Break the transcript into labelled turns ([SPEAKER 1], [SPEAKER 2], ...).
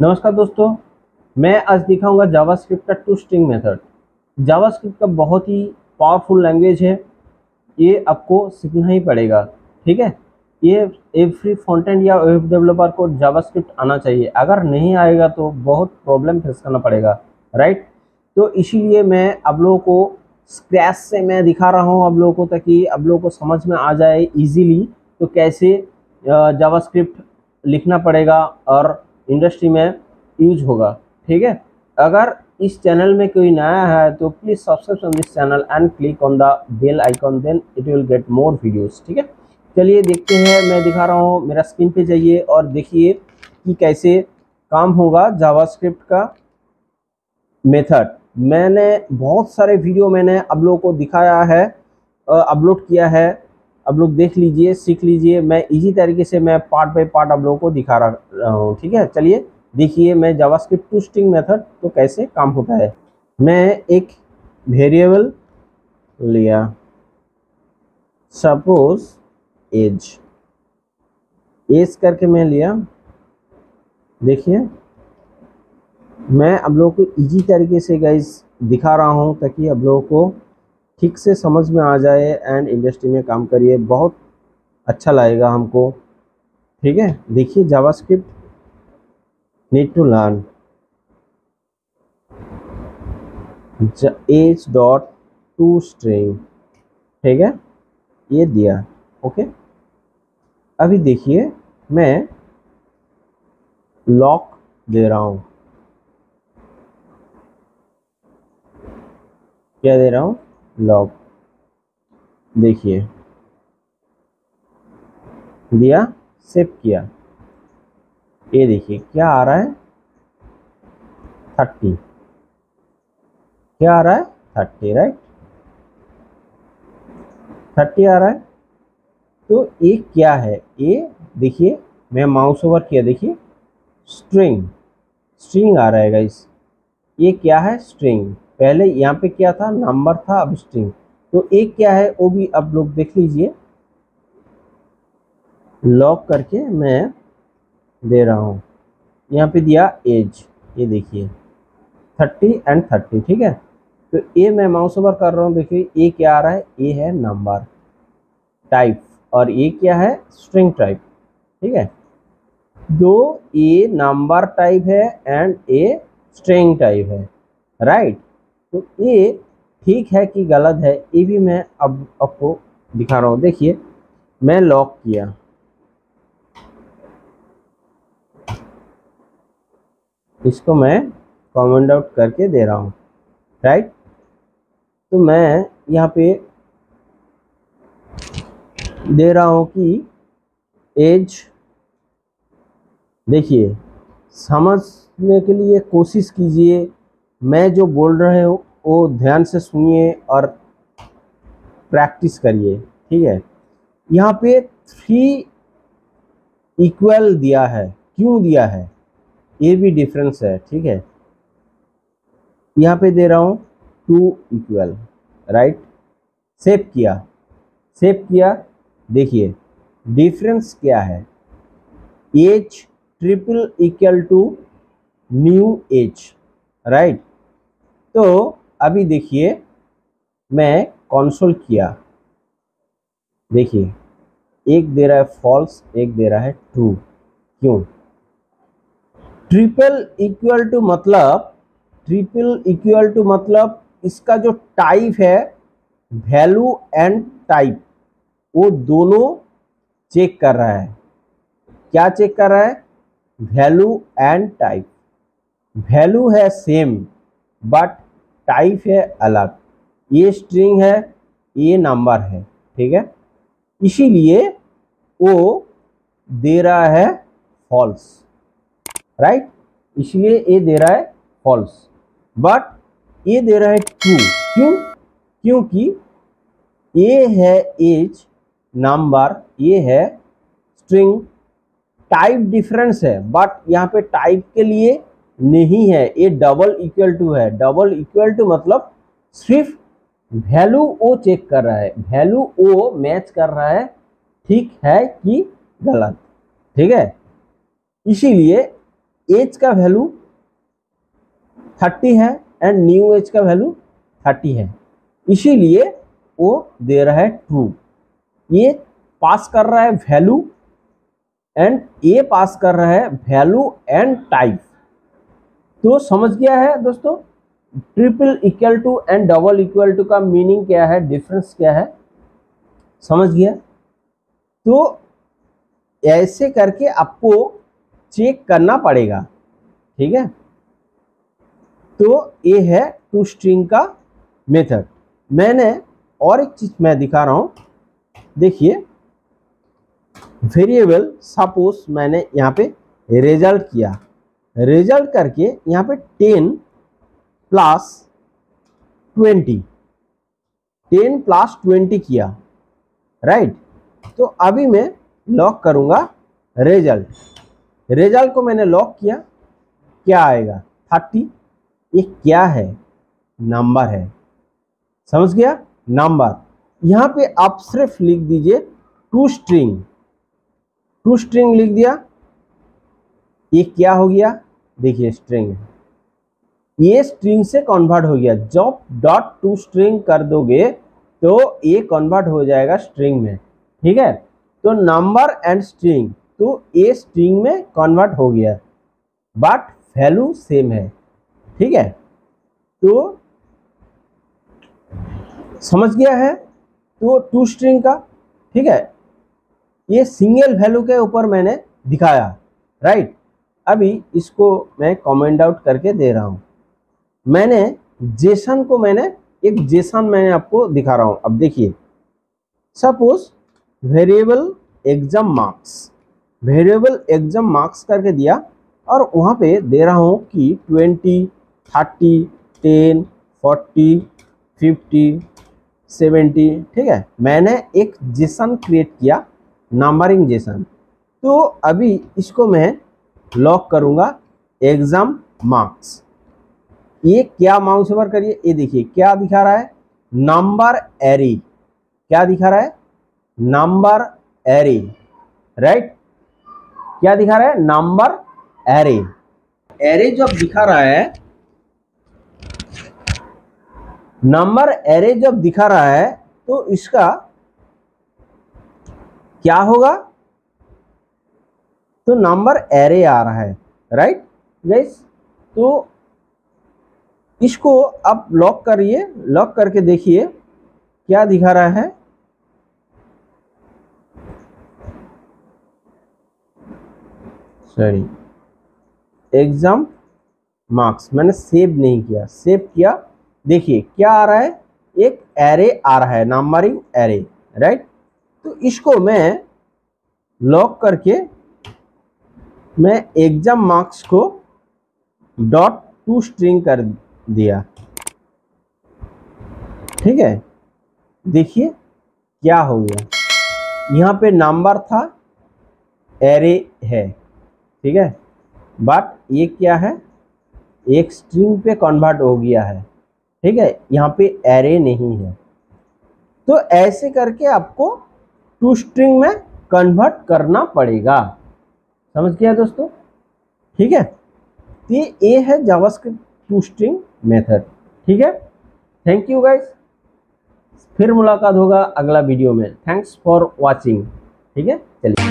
[SPEAKER 1] नमस्कार दोस्तों, मैं आज दिखाऊँगा जावास्क्रिप्ट का टू स्ट्रिंग मेथड जावास्क्रिप्ट का बहुत ही पावरफुल लैंग्वेज है। ये आपको सीखना ही पड़ेगा, ठीक है? ये एवरी फ्रंटेंड या वेब डेवलपर को जावास्क्रिप्ट आना चाहिए। अगर नहीं आएगा तो बहुत प्रॉब्लम फेस करना पड़ेगा राइट तो इसीलिए मैं आप लोगों को स्क्रैच से मैं दिखा रहा हूँ आप लोगों को, ताकि आप लोगों को समझ में आ जाए इजीली तो कैसे जावास्क्रिप्ट लिखना पड़ेगा और इंडस्ट्री में यूज़ होगा, ठीक है? अगर इस चैनल में कोई नया है तो please subscribe on this channel and click on the bell icon then it will get more videos ठीक है? चलिए देखते हैं, मैं दिखा रहा हूँ, मेरा स्क्रीन पे जाइए और देखिए कि कैसे काम होगा जावास्क्रिप्ट का मेथड मैंने बहुत सारे वीडियो मैंने आप लोगों को दिखाया है अपलोड किया है आप लोग देख लीजिए, सीख लीजिए। मैं इजी तरीके से मैं पार्ट बाई पार्ट आप लोगों को दिखा रहा हूँ, ठीक है? चलिए, देखिए मैं जावास्क्रिप्ट टू स्ट्रिंग मेथड तो कैसे काम होता है। मैं एक वेरिएबल लिया। सपोज़ एज एज करके मैं लिया। देखिए, मैं आप लोगों को इजी तरीके से गाइस दिखा रहा हूँ ताकि आप लोगों को ठीक से समझ में आ जाए एंड इंडस्ट्री में काम करिए, बहुत अच्छा लगेगा हमको। ठीक है? देखिए JavaScript need to learn H dot to string ठीक है? ये दिया। ओके? अभी देखिए, मैं लॉक दे रहा हूँ। क्या दे रहा हूँ? लॉग देखिए। दिया, सेव किया। ये देखिए, क्या आ रहा है? थर्टी। क्या आ रहा है? Thirty, right? थर्टी आ रहा है। तो ये क्या है? ये देखिए, मैं माउस ओवर किया, देखिए। स्ट्रिंग। स्ट्रिंग आ रहा है गाइस ये क्या है? स्ट्रिंग। पहले यहाँ पे क्या था? नंबर था अब स्ट्रिंग तो एक क्या है, वो भी अब लोग देख लीजिए। लॉक करके मैं दे रहा हूँ। यहाँ पे दिया एज ये देखिए। थर्टी एंड थर्टी ठीक है? तो ए मैं माउस ओवर कर रहा हूँ, देखिए ए क्या आ रहा है? ए है नंबर टाइप और ए क्या है? स्ट्रिंग टाइप ठीक है? दो ए नंबर टाइप है एंड ए स्ट्रिंग टाइप है. राइट तो ये ठीक है कि गलत है, ये भी मैं अब आपको दिखा रहा हूँ। देखिए, मैं लॉक किया। इसको मैं कॉमेंट आउट करके दे रहा हूँ राइट तो मैं यहाँ पे दे रहा हूँ कि एज देखिए, समझने के लिए कोशिश कीजिए मैं जो बोल रहे हो, वो ध्यान से सुनिए और प्रैक्टिस करिए, ठीक है? यहाँ पे थ्री इक्वल दिया है। क्यों दिया है? ये भी डिफरेंस है, ठीक है? यहाँ पे दे रहा हूँ टू इक्वल राइट सेव किया। सेव किया। देखिए डिफरेंस क्या है? H triple equal to new H right तो अभी देखिए, मैं कंसोल किया। देखिए, एक दे रहा है फॉल्स एक दे रहा है ट्रू क्यों? ट्रिपल इक्वल टू मतलब ट्रिपल इक्वल टू मतलब इसका जो टाइप है वैल्यू एंड टाइप वो दोनों चेक कर रहा है। क्या चेक कर रहा है? वैल्यू एंड टाइप वैल्यू है सेम बट टाइप है अलग। ये स्ट्रिंग है, ये नंबर है, ठीक है? इसीलिए वो दे रहा है फॉल्स राइट इसलिए ये दे रहा है फॉल्स बट ये दे रहा है ट्रू क्यों? क्योंकि ये है एज नंबर ये है स्ट्रिंग टाइप डिफरेंस है। बट यहाँ पे टाइप के लिए नहीं है, ये डबल इक्वल टू है। डबल इक्वल टू मतलब सिर्फ़ वैल्यू ओ चेक कर रहा है। वैल्यू ओ मैच कर रहा है, ठीक है कि गलत? ठीक है? इसीलिए एज का वैल्यू थर्टी है एंड न्यू एज का वैल्यू थर्टी है। इसीलिए वो दे रहा है ट्रू ये पास कर रहा है वैल्यू एंड ये पास कर रहा है वैल्यू एंड टाइप तो समझ गया है दोस्तों? Triple equal to and double equal to का मीनिंग क्या है? डिफरेंस क्या है? समझ गया? तो ऐसे करके आपको चेक करना पड़ेगा। ठीक है? तो ये है टू स्ट्रिंग का मेथड मैंने और एक चीज़ मैं दिखा रहा हूँ। देखिए वेरिएबल सपोज़ मैंने यहाँ पे रिज़ल्ट किया। रिज़ल्ट करके यहाँ पे ten plus twenty. Ten plus twenty किया राइट तो अभी मैं लॉक करूँगा रिज़ल्ट। रिज़ल्ट को मैंने लॉक किया, क्या आएगा? थर्टी। ये क्या है? नंबर है। समझ गया? नंबर। यहाँ पे आप सिर्फ़ लिख दीजिए टू स्ट्रिंग। टू स्ट्रिंग लिख दिया। ये क्या हो गया? देखिए स्ट्रिंग ये स्ट्रिंग से कन्वर्ट हो गया। जब डॉट टू स्ट्रिंग कर दोगे तो ये कन्वर्ट हो जाएगा स्ट्रिंग में। ठीक है? तो नंबर एंड स्ट्रिंग तो ये स्ट्रिंग में कन्वर्ट हो गया। बट वैल्यू सेम है। ठीक है? तो समझ गया है? तो टू स्ट्रिंग का, ठीक है? ये सिंगल वैल्यू के ऊपर मैंने दिखाया राइट अभी इसको मैं कमेंट आउट करके दे रहा हूँ। मैंने जेसन को मैंने, एक जेसन मैंने आपको दिखा रहा हूँ। अब देखिए suppose variable exam marks variable exam marks करके दिया और वहाँ पे दे रहा हूँ कि twenty thirty ten forty fifty seventy ठीक है? मैंने एक जेसन क्रिएट किया नंबरिंग जेसन। तो अभी इसको मैं लॉक करूँगा एग्ज़ाम मार्क्स ये क्या माउस ओवर करिए? ये देखिए, क्या दिखा रहा है? नंबर एरी क्या दिखा रहा है? नंबर एरी राइट क्या दिखा रहा है? नंबर एरे एरे जब दिखा रहा है नंबर एरे जब दिखा रहा है तो इसका क्या होगा? तो नंबर एरे आ रहा है राइट गाइस तो इसको आप लॉक करिए लॉक करके देखिए, क्या दिखा रहा है? सॉरी एग्ज़ाम मार्क्स मैंने सेव नहीं किया सेव किया, देखिए, क्या आ रहा है? एक एरे आ रहा है नंबरिंग एरे राइट तो इसको मैं लॉक करके मैं एग्ज़ाम मार्क्स को डॉट टू स्ट्रिंग कर दिया। ठीक है? देखिए क्या हो गया। यहाँ पे नंबर था एरे है। ठीक है? बट ये क्या है? एक स्ट्रिंग पे कन्वर्ट हो गया है। ठीक है? यहाँ पे एरे नहीं है। तो ऐसे करके आपको टू स्ट्रिंग में कन्वर्ट करना पड़ेगा। समझ गया दोस्तों? ठीक है? तो ये है जावास्क्रिप्ट टू स्ट्रिंग मेथड। ठीक है? थैंक यू गाइस फिर मुलाकात होगा अगला वीडियो में। थैंक्स फॉर वाचिंग ठीक है? चलिए।